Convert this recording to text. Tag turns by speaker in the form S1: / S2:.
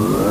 S1: Whoa.